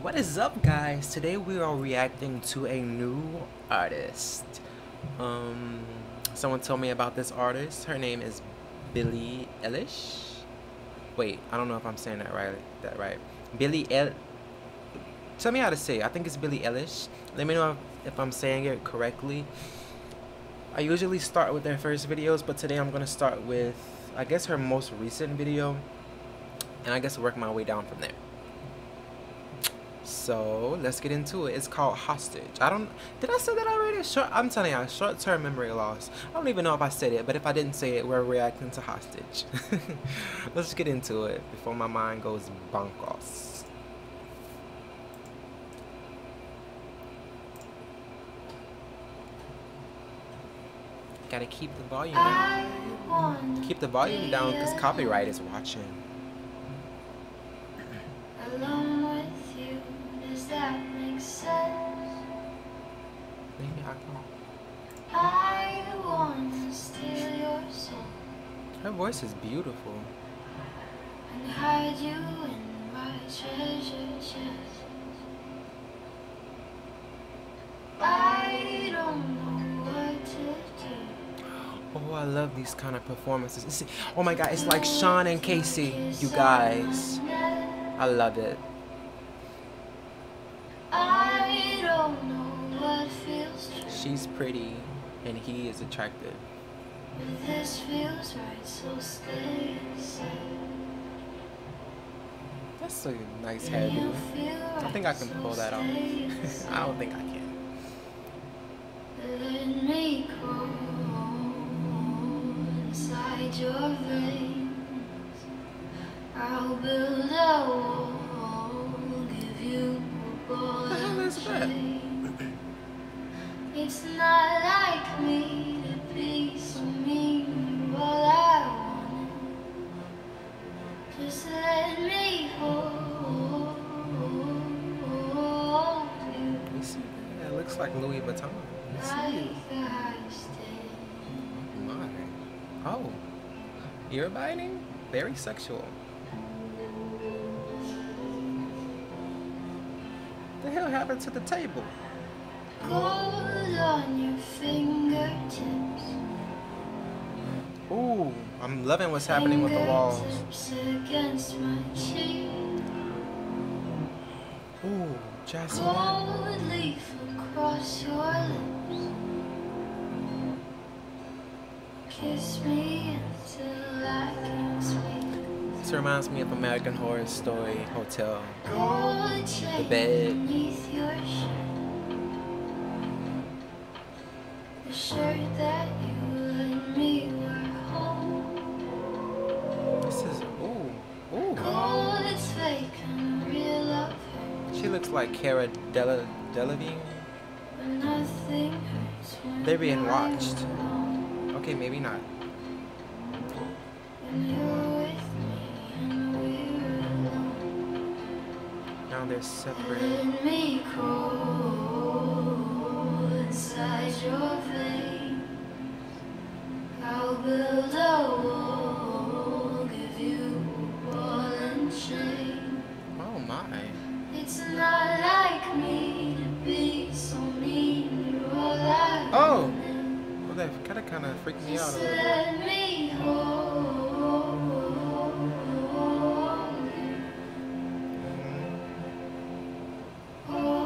What is up guys? Today we are reacting to a new artist. Um someone told me about this artist. Her name is Billie Eilish. Wait, I don't know if I'm saying that right that right. Billie El Tell me how to say it. I think it's Billie Eilish. Let me know if, if I'm saying it correctly. I usually start with their first videos, but today I'm going to start with I guess her most recent video and I guess work my way down from there. So let's get into it. It's called Hostage. I don't did I say that already? Short I'm telling you, I short term memory loss. I don't even know if I said it, but if I didn't say it, we're reacting to Hostage. let's get into it before my mind goes bonkers. Gotta keep the volume down. Keep the volume down because copyright is watching. that Her voice is beautiful. And hide you in my treasure chest. I don't know what to do. Oh, I love these kind of performances. oh my god, it's like Sean and Casey, you guys. I love it. She's pretty and he is attractive. This feels right, so stay That's a nice hairdo. I think I can pull that off. I don't think I can. Let me inside your veins. I'll build a wall, give you a ball. What the hell is that? It's not like me like Louis Vuitton. Oh my. Oh, ear biting? Very sexual. The hell happened to the table? Ooh, I'm loving what's happening with the walls. Ooh, Jasmine. Kiss me until I can speak. This reminds me of American Horror Story Hotel. The bed. shirt that you and me were home. This is ooh ooh. It's fake and real love. She looks like Cara Della Delevingne. They're being watched. Okay, maybe not. Now they're separate Well, that kind of kind of freaked me out a little. Mm-hmm.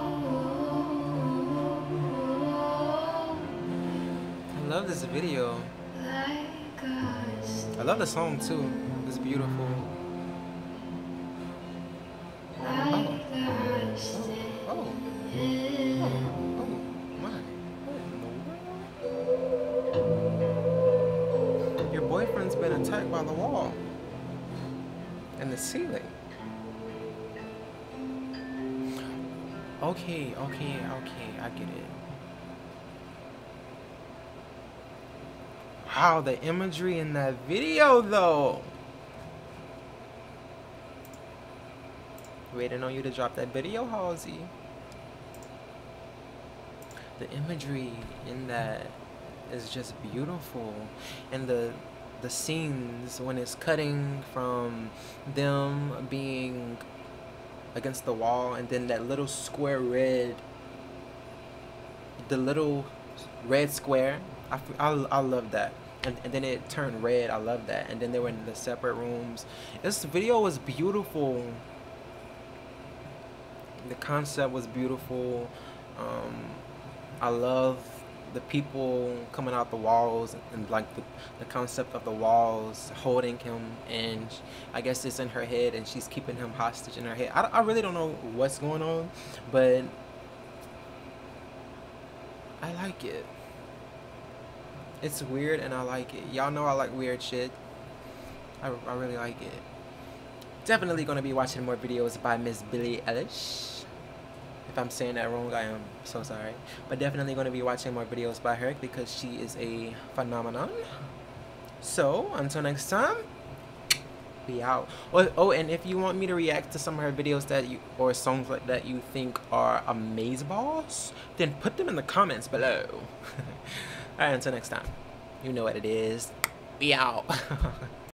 love this video. I love the song too. It's beautiful. Boyfriend's been attacked by the wall and the ceiling. Okay, okay, okay, I get it. Wow, the imagery in that video though. Waiting on you to drop that video, Halsey. The imagery in that is just beautiful. And the the scenes when it's cutting from them being against the wall, and then that little square red, the little red square. I, I, I love that. And, and then it turned red. I love that. And then they were in the separate rooms. This video was beautiful. The concept was beautiful. Um, I love the people coming out the walls and like the, the concept of the walls holding him and I guess it's in her head and she's keeping him hostage in her head. I, I really don't know what's going on, but I like it. It's weird and I like it. Y'all know I like weird shit. I, I really like it. Definitely going to be watching more videos by Miss Billie Eilish. If I'm saying that wrong, I am so sorry. But definitely going to be watching more videos by her because she is a phenomenon. So, until next time, be out. Oh, oh, and if you want me to react to some of her videos that you or songs like that you think are amazeballs, then put them in the comments below. Alright, until next time. You know what it is. Be out.